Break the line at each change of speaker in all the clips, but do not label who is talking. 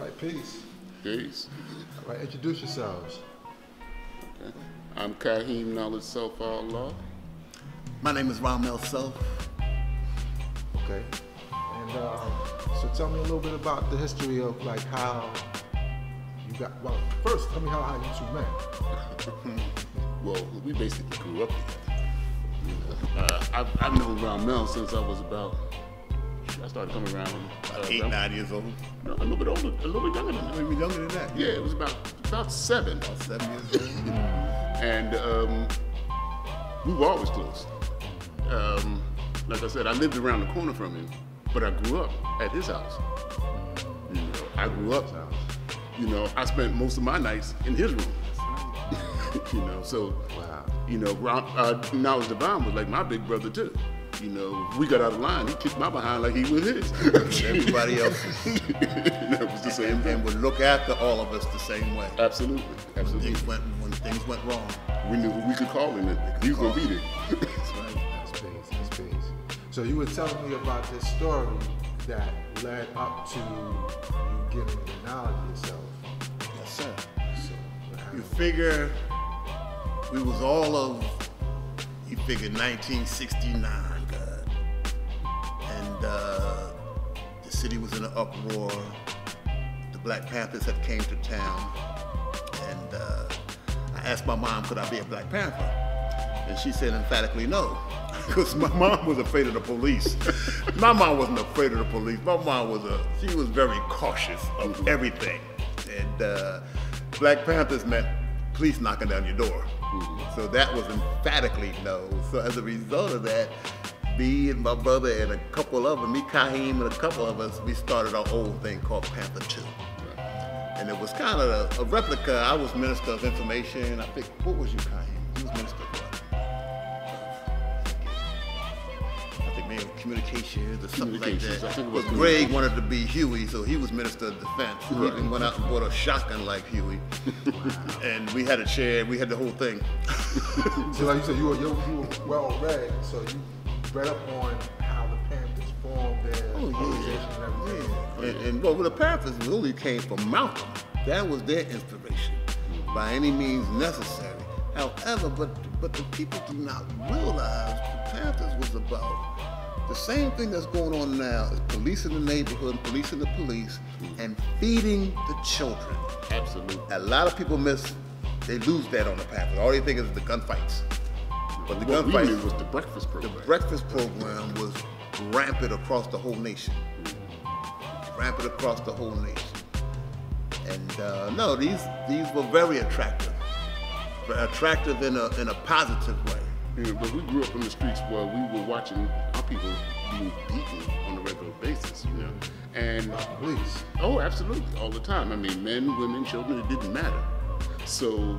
right, peace.
Peace.
All right, introduce yourselves.
Okay. I'm Kahim Knowledge Self Law.
My name is Ramel Self.
Okay. And uh, so tell me a little bit about the history of like how you got, well, first tell me how, how you two met.
well, we basically grew up together. You know, uh, I've, I've known Ramel since I was about, I started coming around.
Uh, Eight, around, nine years old.
No, a little bit older, a little bit younger than that.
A little bit younger than that.
Yeah, it was about about seven.
About seven years old.
and um, we were always close. Um, like I said, I lived around the corner from him, but I grew up at his house. You know, I grew up, you know, I spent most of my nights in his room. you know, so, wow. you know, uh, now Devon was like my big brother too. You know, we got out of line. He kicked my behind like he was his.
Everybody else.
that was the same
and,
thing.
And would look after all of us the same way.
Absolutely. Absolutely.
When things went, when things went wrong.
We knew we could call him and he was going to be there.
That's right. That's peace. That's peace. So you were telling me about this story that led up to you getting the knowledge of yourself.
Yes, sir. So, you figure we was all of, you figure 1969 and uh, the city was in an uproar. The Black Panthers had came to town, and uh, I asked my mom, could I be a Black Panther? And she said emphatically no, because my mom was afraid of the police. my mom wasn't afraid of the police. My mom was a, she was very cautious of mm-hmm. everything. And uh, Black Panthers meant police knocking down your door. Mm-hmm. So that was emphatically no. So as a result of that, me and my brother and a couple of them, me, Kahim, and a couple of us, we started our own thing called Panther 2. And it was kind of a, a, replica. I was Minister of Information. I think, what was you, Kahim? You was Minister of what? I think maybe communications or something like that. I think it was but Greg wanted to be Huey, so he was Minister of Defense. Right. He even went out and bought a shotgun like Huey. and we had a chair, we had the whole thing.
so like you said, you were, you were well read, so you read up on how the Panthers formed their oh, organization yeah. and everything.
Yeah. And, and well, the Panthers really came from Malcolm. That was their inspiration by any means necessary. However, but but the people do not realize the Panthers was about the same thing that's going on now is policing the neighborhood, policing the police, and feeding the children.
Absolutely.
A lot of people miss, they lose that on the Panthers. All they think is the gunfights.
But the gunfight was the breakfast program.
The breakfast program was rampant across the whole nation. Rampant across the whole nation. And uh, no, these these were very attractive. Attractive in a in a positive way.
Yeah, but we grew up in the streets where we were watching our people being beaten on a regular basis, you know. And
police.
Oh, absolutely, all the time. I mean, men, women, children, it didn't matter. So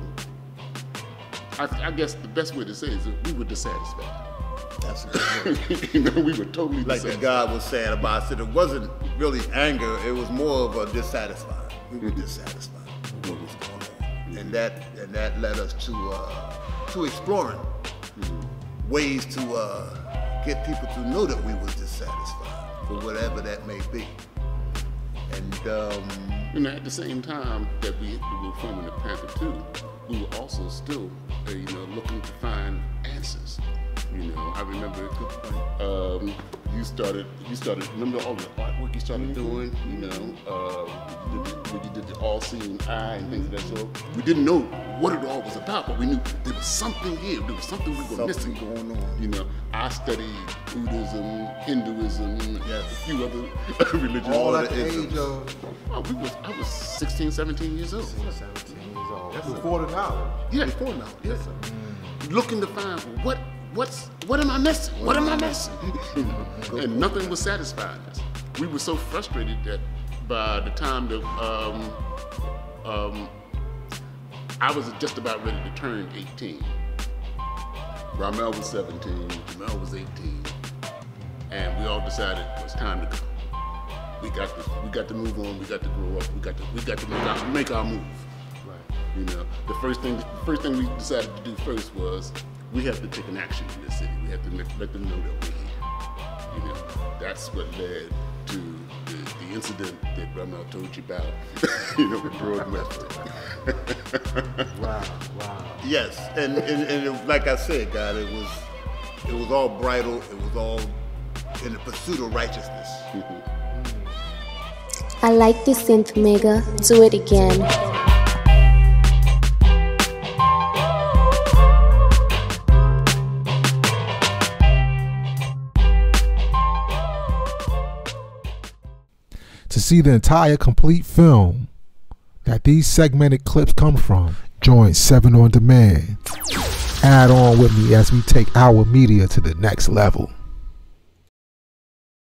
I, I, guess the best way to say is that we were dissatisfied.
That's a good
word. you know, we were totally
like the God was saying about it. It wasn't really anger; it was more of a dissatisfied. We were mm-hmm. dissatisfied with what was going on, and that and that led us to uh, to exploring mm-hmm. ways to uh, get people to know that we were dissatisfied for whatever that may be. And um,
and at the same time that we, we were forming the Panther too, we were also still you know, looking to find answers. You know, I remember um, you started, you started, remember all the artwork you started mm-hmm. doing, you know, uh, when you did the all-seeing eye and things of that sort. We didn't know what it all was about, but we knew there was something here, there was something we were
something
missing.
going on.
You know, I studied Buddhism, Hinduism, yes. a few other religions.
All at the age of?
Well, we was, I was 16, 17 years old.
16, 17 years old. Yes, before the knowledge.
Yeah, before knowledge. Yes, sir. Mm. Looking to find what what's what am I missing? What am I missing? and nothing was satisfying us. We were so frustrated that by the time that um, um, I was just about ready to turn 18. Ramel was 17, Jamel was 18, and we all decided it was time to go. We got to we got to move on. We got to grow up. We got to we got to make our, make our move.
Right.
You know, the first thing the first thing we decided to do first was we have to take an action in this city. We have to let them know that we're here. You know, that's what led to the, the incident incident that Brahma told you about, you know, with Broad Westford.
Wow, wow.
Yes, and, and, and it, like I said, God, it was it was all bridal. It was all in the pursuit of righteousness. Mm-hmm.
I like the synth mega. Do it again.
See the entire complete film that these segmented clips come from, join 7 on Demand. Add on with me as we take our media to the next level.